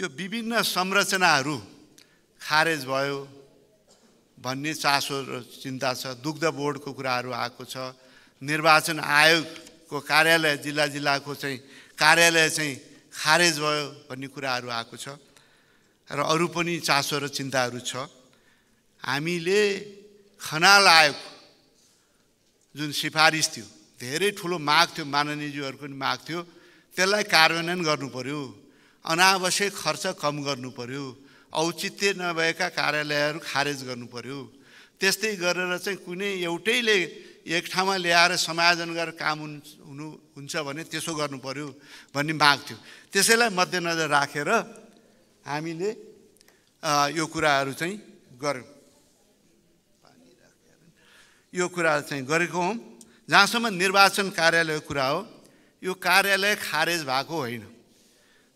यो विभिन्न संरचनाहरू खारेज भयो भन्ने चासो र चिन्ता छ दुग्ध बोर्डको कुराहरू आएको छ निर्वाचन आयोगको कार्यालय जिल्ला जिल्लाको चाहिँ कार्यालय चाहिँ खारेज भयो भन्ने कुराहरू आएको छ र अरू पनि चासो र चिन्ताहरू छ। हामीले खनाल आयोग जुन सिफारिस थियो धेरै ठुलो माग थियो माननीयज्यूहरूको पनि माग थियो त्यसलाई कार्यान्वयन गर्नु पऱ्यो अनावश्यक खर्च कम गर्नु पऱ्यो औचित्य नभएका कार्यालयहरू खारेज गर्नु पऱ्यो त्यस्तै गरेर चाहिँ कुनै एउटैले एक ठाउँमा ल्याएर समायोजन गरेर काम हुनु हुन्छ भने त्यसो गर्नु पऱ्यो भन्ने माग थियो। त्यसैलाई मध्यनजर राखेर हामीले यो कुराहरू चाहिँ गऱ्यौँ यो कुरा चाहिँ गरेको हौँ। जहाँसम्म निर्वाचन कार्यालयको कुरा हो यो कार्यालय खारेज भएको होइन।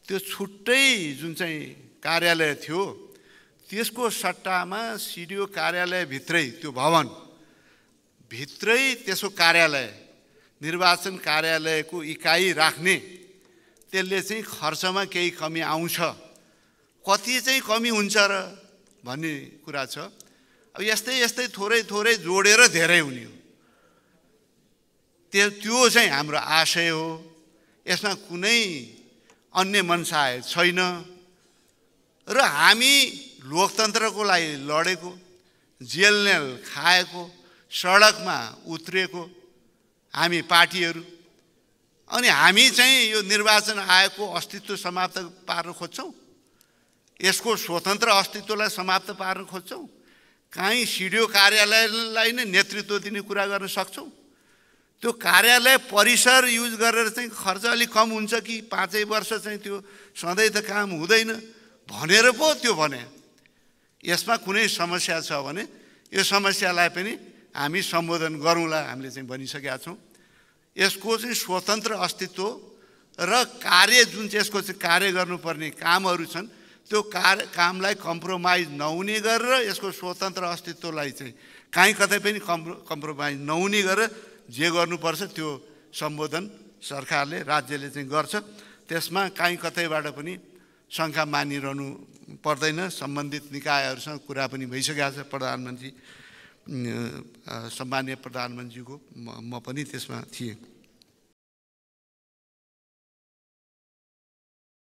त्यो छुट्टै जुन चाहिँ कार्यालय थियो त्यसको सट्टामा सिडिओ कार्यालयभित्रै त्यो भवन भित्रै त्यसको कार्यालय निर्वाचन कार्यालयको इकाइ राख्ने त्यसले चाहिँ खर्चमा केही कमी आउँछ। कति चाहिँ कमी हुन्छ र भन्ने कुरा छ। अब यस्तै यस्तै थोरै थोरै जोडेर धेरै हुने हो। त्यो त्यो चाहिँ हाम्रो आशय हो। यसमा कुनै अन्य मनसाय छैन। र हामी लोकतन्त्रको लागि लडेको जेलनेल खाएको सडकमा उत्रिएको हामी पार्टीहरू अनि हामी चाहिँ यो निर्वाचन आयोगको अस्तित्व समाप्त पार्न खोज्छौँ। यसको स्वतन्त्र अस्तित्वलाई समाप्त पार्न खोज्छौँ। काहीँ सिडिओ कार्यालयलाई नै नेतृत्व दिने कुरा गर्न सक्छौँ। त्यो कार्यालय परिसर युज गरेर चाहिँ खर्च अलिक कम हुन्छ कि पाँचै वर्ष चाहिँ त्यो सधैँ त काम हुँदैन? भनेर पो त्यो भने। यसमा कुनै समस्या छ भने यो समस्यालाई पनि हामी सम्बोधन गरौँला हामीले चाहिँ भनिसकेका छौँ। यसको चाहिँ स्वतन्त्र अस्तित्व र कार्य जुन चाहिँ यसको चाहिँ कार्य गर्नुपर्ने कामहरू छन् त्यो कार्य कामलाई कम्प्रोमाइज नहुने गरेर यसको स्वतन्त्र अस्तित्वलाई चाहिँ काहीँ कतै पनि कम्प्रो कम्प्रोमाइज नहुने गरेर जे गर्नुपर्छ त्यो सम्बोधन सरकारले राज्यले चाहिँ गर्छ। त्यसमा काहीँ कतैबाट पनि शङ्का मानिरहनु पर्दैन। सम्बन्धित निकायहरूसँग कुरा पनि भइसकेको छ। प्रधानमन्त्री सम्मान्य प्रधानमन्त्रीको म पनि त्यसमा थिएँ।